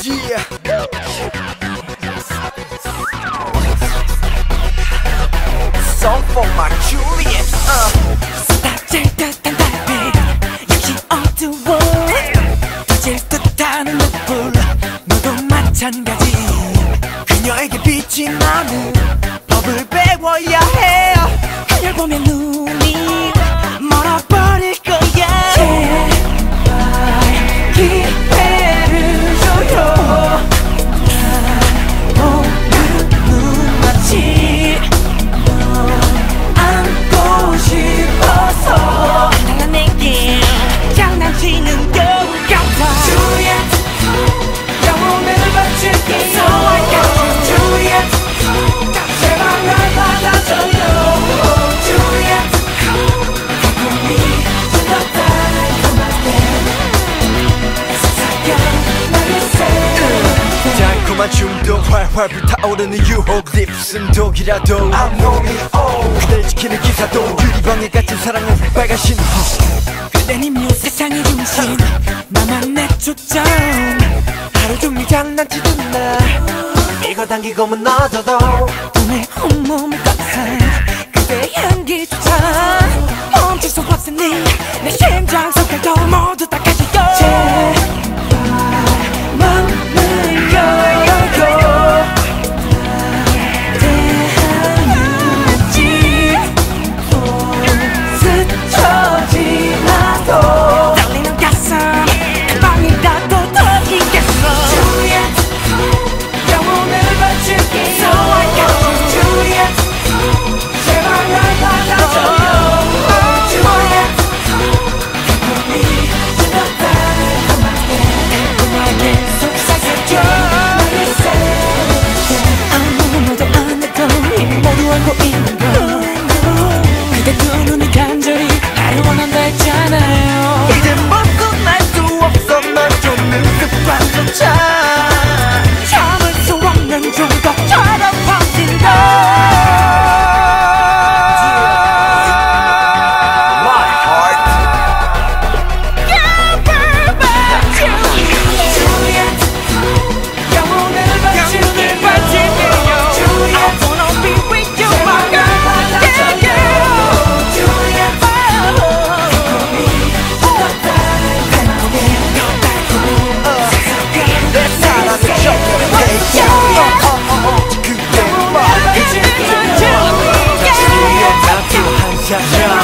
Song for my Juliet. Uh. 따질 듯한 달빛 역시 어두워 터질 듯한 눈불 너도 마찬가지 그녀에게 빛이 나는 법을 배워야 해. 그녀를 보면 눈이 새 달콤한 춤도 활활 불타오르는 유혹 립슨 독이라도. I'm lonely oh 그댈 지키는 기사도. 유리방에 갇힌 사랑은 빨간 신호 그댄 이미 세상의 중심. 나만 내 초점. 하루 종일 장난치던 날. 밀고 당기고 무너져도. 꿈에 온몸을 꽉 그대 나도